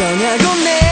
떠나고 내